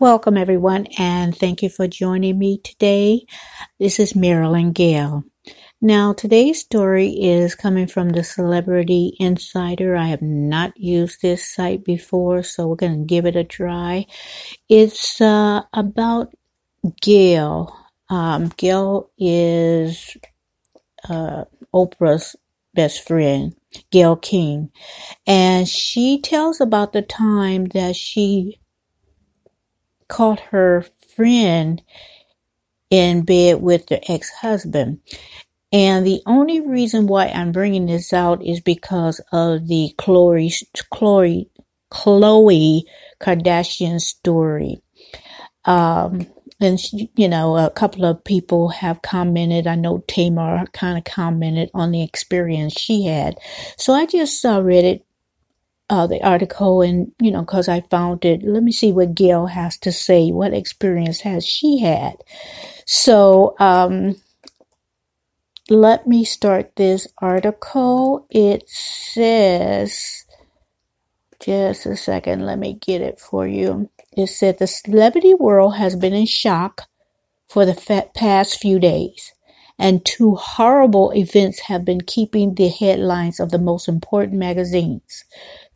Welcome, everyone, and thank you for joining me today. This is Marilyn Gail. Now, today's story is coming from the Celebrity Insider. I have not used this site before, so we're going to give it a try. It's uh, about Gayle. Um, Gayle is uh, Oprah's best friend, Gayle King, and she tells about the time that she caught her friend in bed with the ex-husband. And the only reason why I'm bringing this out is because of the Chloe, Khloe, Khloe Kardashian story. Um, and you know, a couple of people have commented. I know Tamar kind of commented on the experience she had. So I just uh, read it uh, the article and, you know, because I found it, let me see what Gayle has to say. What experience has she had? So, um, let me start this article. It says, just a second, let me get it for you. It said the celebrity world has been in shock for the past few days, and two horrible events have been keeping the headlines of the most important magazines.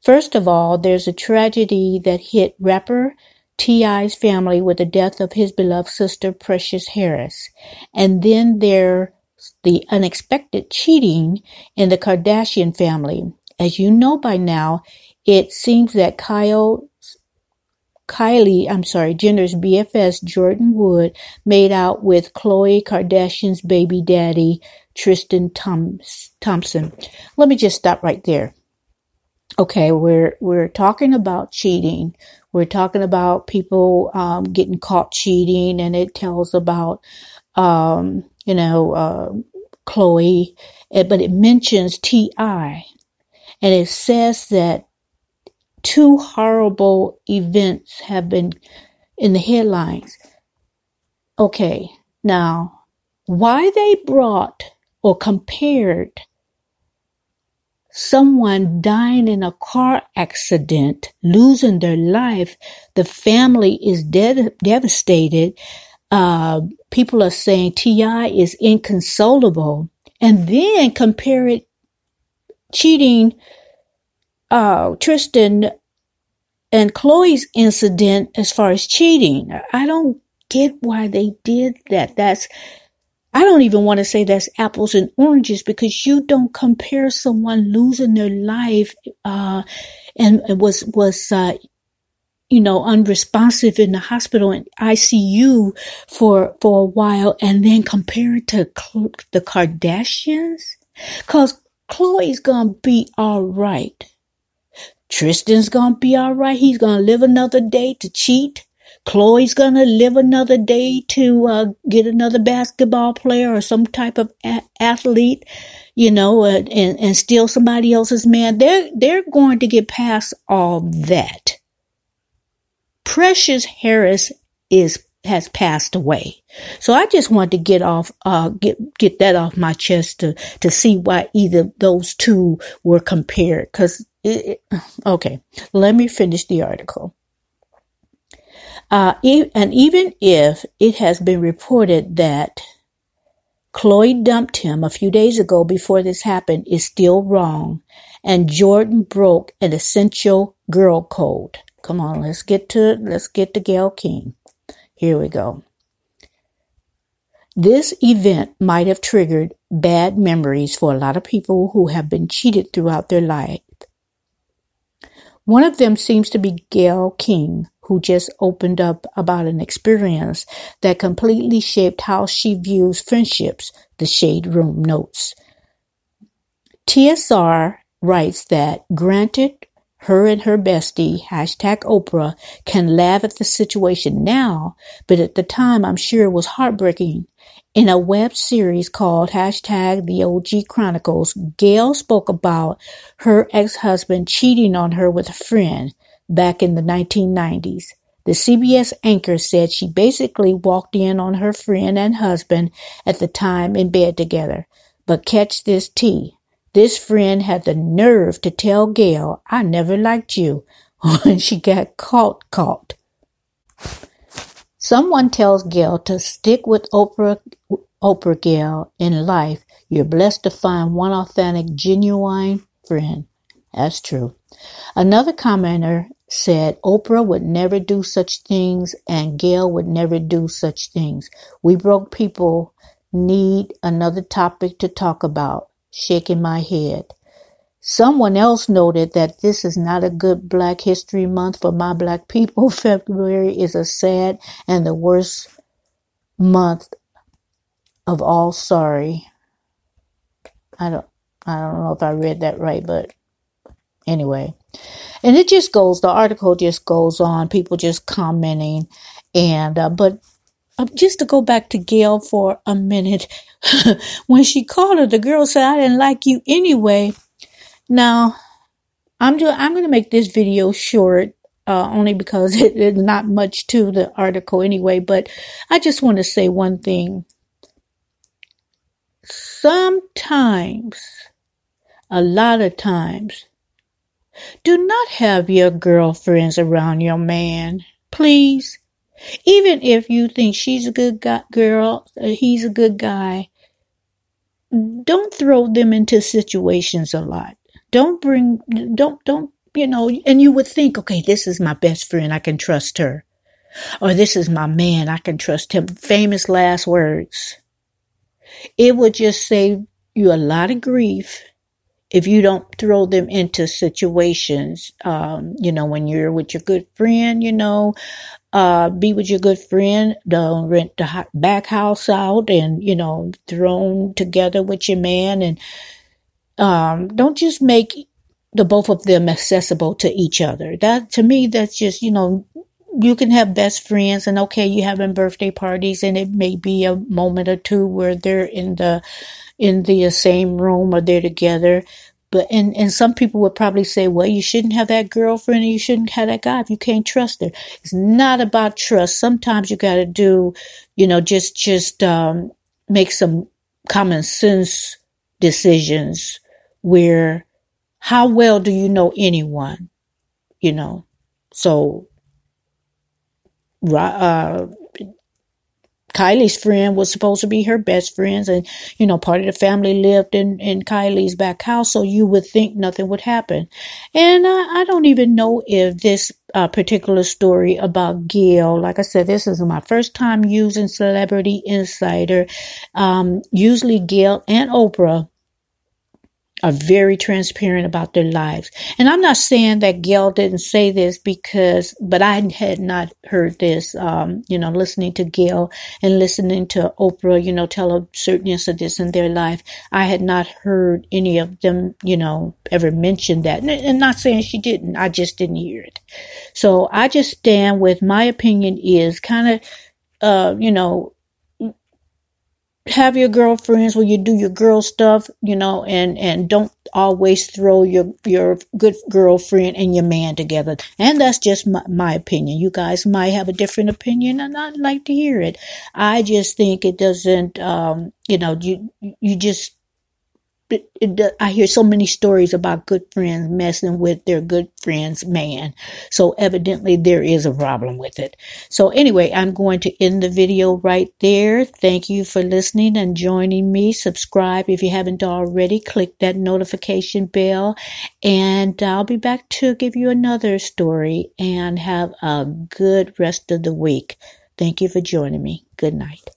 First of all, there's a tragedy that hit rapper T.I.'s family with the death of his beloved sister Precious Harris. And then there's the unexpected cheating in the Kardashian family. As you know by now, it seems that Kyle Kylie, I'm sorry, Jenner's BFS Jordyn Wood made out with Khloe Kardashian's baby daddy, Tristan Thompson. Let me just stop right there okay, we're we're talking about cheating. We're talking about people um, getting caught cheating, and it tells about um, you know uh, Khloe, eh, but it mentions T.I., and it says that two horrible events have been in the headlines. Okay, now why they brought or compared someone dying in a car accident, losing their life, the family is de- devastated. Uh, people are saying T.I. is inconsolable, and then compare it cheating uh, Tristan and Khloe's incident as far as cheating. I don't get why they did that. That's I don't even want to say that's apples and oranges because you don't compare someone losing their life uh, and was was uh, you know unresponsive in the hospital and ICU for for a while and then compare it to the Kardashians because Khloe's gonna be all right. Tristan's gonna be all right. He's gonna live another day to cheat. Khloe's gonna live another day to uh, get another basketball player or some type of a- athlete, you know, uh, and and steal somebody else's man. They're they're going to get past all that. Precious Harris is has passed away. So I just want to get off, uh, get, get that off my chest to, to see why either those two were compared. Cause it, okay, let me finish the article. Uh, and even if it has been reported that Khloe dumped him a few days ago before this happened is still wrong, and Jordyn broke an essential girl code. Come on, let's get to let's get to Gayle King. Here we go. This event might have triggered bad memories for a lot of people who have been cheated throughout their life. One of them seems to be Gayle King, who just opened up about an experience that completely shaped how she views friendships, the Shade Room notes. TSR writes that granted her and her bestie, hashtag Oprah, can laugh at the situation now, but at the time I'm sure it was heartbreaking. In a web series called hashtag The OG Chronicles, Gayle spoke about her ex-husband cheating on her with a friend back in the 1990s. The CBS anchor said she basically walked in on her friend and husband at the time in bed together. But catch this tea. This friend had the nerve to tell Gayle, I never liked you, when she got caught caught. Someone tells Gayle to stick with Oprah, Oprah Gayle in life. You're blessed to find one authentic, genuine friend. That's true. Another commenter said Oprah would never do such things and Gayle would never do such things. We broke people need another topic to talk about. Shaking my head. Someone else noted that this is not a good Black History Month for my Black people. February is a sad and the worst month of all. Sorry. I don't I don't know if I read that right, but anyway. And it just goes, the article just goes on, people just commenting. And, uh, but uh, just to go back to Gayle for a minute, when she called her, the girl said, I didn't like you anyway. Now, I'm just, I'm going to make this video short, uh, only because it, it's not much to the article anyway, but I just want to say one thing. Sometimes, a lot of times, do not have your girlfriends around your man, please. Even if you think she's a good guy, girl, uh, he's a good guy, don't throw them into situations a lot. Don't bring, don't, don't, you know, and you would think, okay, this is my best friend. I can trust her. Or this is my man. I can trust him. Famous last words. It would just save you a lot of grief if you don't throw them into situations, um, you know, when you're with your good friend, you know, uh, be with your good friend, don't rent the back house out and, you know, thrown together with your man and, um, don't just make the both of them accessible to each other. That, to me, that's just, you know, you can have best friends and okay, you having birthday parties and it may be a moment or two where they're in the, in the same room or they're together. But and and some people would probably say, well, you shouldn't have that girlfriend and you shouldn't have that guy if you can't trust her. It's not about trust. Sometimes you got to do, you know, just just um, make some common sense decisions where how well do you know anyone, you know? So uh, Kylie's friend was supposed to be her best friends, and you know, part of the family lived in in Kylie's back house, so you would think nothing would happen. And I, I don't even know if this uh, particular story about Gayle, like I said, this is my first time using Celebrity Insider. Um, usually, Gayle and Oprah are very transparent about their lives. And I'm not saying that Gayle didn't say this because, but I had not heard this, um, you know, listening to Gayle and listening to Oprah, you know, tell a certain incidents in their life. I had not heard any of them, you know, ever mention that. And not saying she didn't, I just didn't hear it. So I just stand with my opinion is kind of, uh, you know, have your girlfriends where you do your girl stuff, you know, and and don't always throw your your good girlfriend and your man together. And that's just my, my opinion. You guys might have a different opinion, and I'd like to hear it. I just think it doesn't, um, you know, you you just it, it, I hear so many stories about good friends messing with their good friend's man. So evidently there is a problem with it. So anyway, I'm going to end the video right there. Thank you for listening and joining me. Subscribe if you haven't already. Click that notification bell and I'll be back to give you another story and have a good rest of the week. Thank you for joining me. Good night.